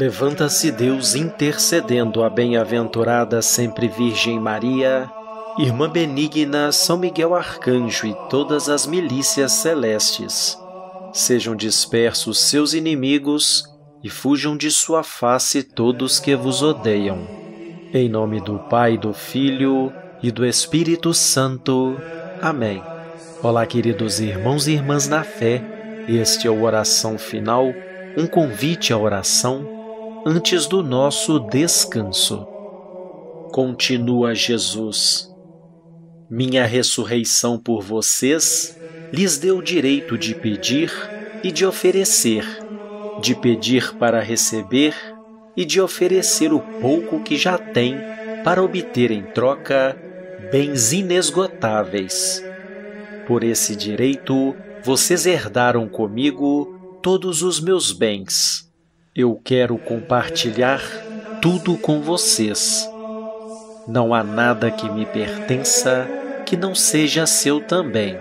Levanta-se Deus intercedendo a bem-aventurada sempre Virgem Maria, Irmã Benigna, São Miguel Arcanjo e todas as milícias celestes. Sejam dispersos seus inimigos e fujam de sua face todos que vos odeiam. Em nome do Pai, do Filho e do Espírito Santo. Amém. Olá, queridos irmãos e irmãs na fé. Este é o Oração Final, um convite à oração antes do nosso descanso. Continua Jesus. Minha ressurreição por vocês lhes deu o direito de pedir e de oferecer, de pedir para receber e de oferecer o pouco que já têm para obter em troca bens inesgotáveis. Por esse direito, vocês herdaram comigo todos os meus bens eu quero compartilhar tudo com vocês. Não há nada que me pertença que não seja seu também.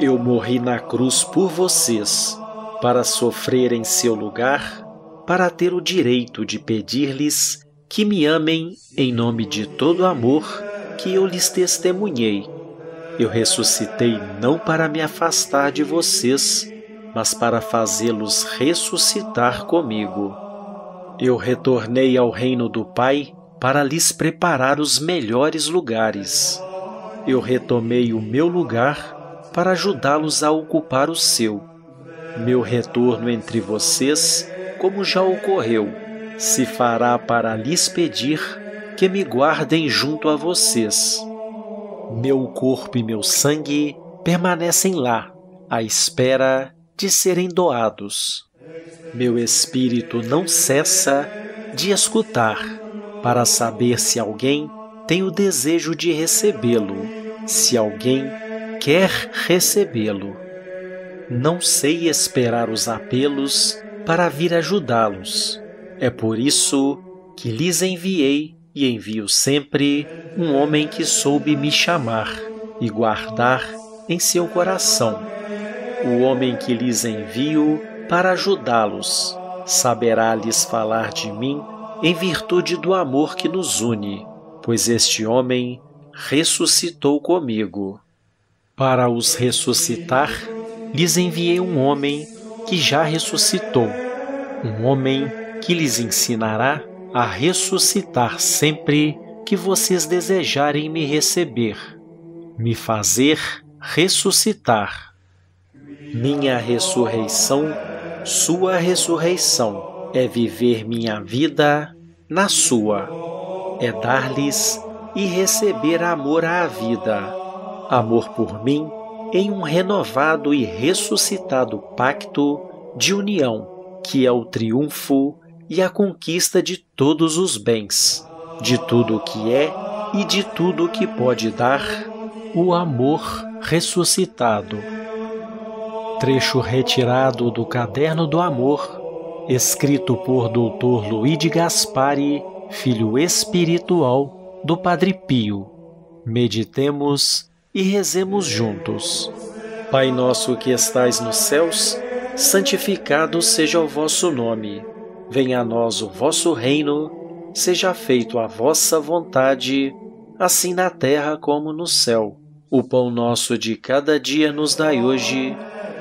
Eu morri na cruz por vocês, para sofrer em seu lugar, para ter o direito de pedir-lhes que me amem em nome de todo amor que eu lhes testemunhei. Eu ressuscitei não para me afastar de vocês, mas para fazê-los ressuscitar comigo. Eu retornei ao reino do Pai para lhes preparar os melhores lugares. Eu retomei o meu lugar para ajudá-los a ocupar o seu. Meu retorno entre vocês, como já ocorreu, se fará para lhes pedir que me guardem junto a vocês. Meu corpo e meu sangue permanecem lá, à espera de serem doados. Meu espírito não cessa de escutar para saber se alguém tem o desejo de recebê-lo, se alguém quer recebê-lo. Não sei esperar os apelos para vir ajudá-los. É por isso que lhes enviei e envio sempre um homem que soube me chamar e guardar em seu coração o homem que lhes envio para ajudá-los saberá lhes falar de mim em virtude do amor que nos une, pois este homem ressuscitou comigo. Para os ressuscitar, lhes enviei um homem que já ressuscitou, um homem que lhes ensinará a ressuscitar sempre que vocês desejarem me receber, me fazer ressuscitar minha ressurreição, sua ressurreição, é viver minha vida na sua, é dar-lhes e receber amor à vida, amor por mim em um renovado e ressuscitado pacto de união, que é o triunfo e a conquista de todos os bens, de tudo o que é e de tudo o que pode dar o amor ressuscitado trecho retirado do Caderno do Amor, escrito por Dr. Luigi Gaspari, filho espiritual do Padre Pio. Meditemos e rezemos juntos. Pai nosso que estais nos céus, santificado seja o vosso nome. Venha a nós o vosso reino, seja feito a vossa vontade, assim na terra como no céu. O pão nosso de cada dia nos dai hoje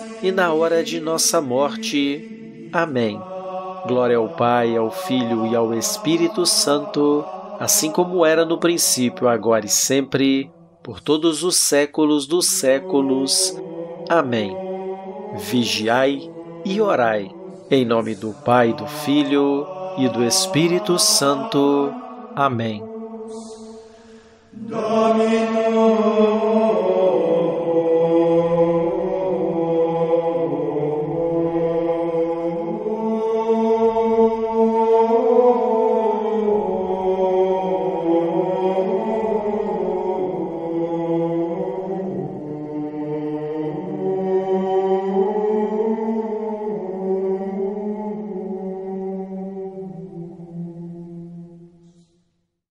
e na hora de nossa morte. Amém. Glória ao Pai, ao Filho e ao Espírito Santo, assim como era no princípio, agora e sempre, por todos os séculos dos séculos. Amém. Vigiai e orai, em nome do Pai, do Filho e do Espírito Santo. Amém. Domino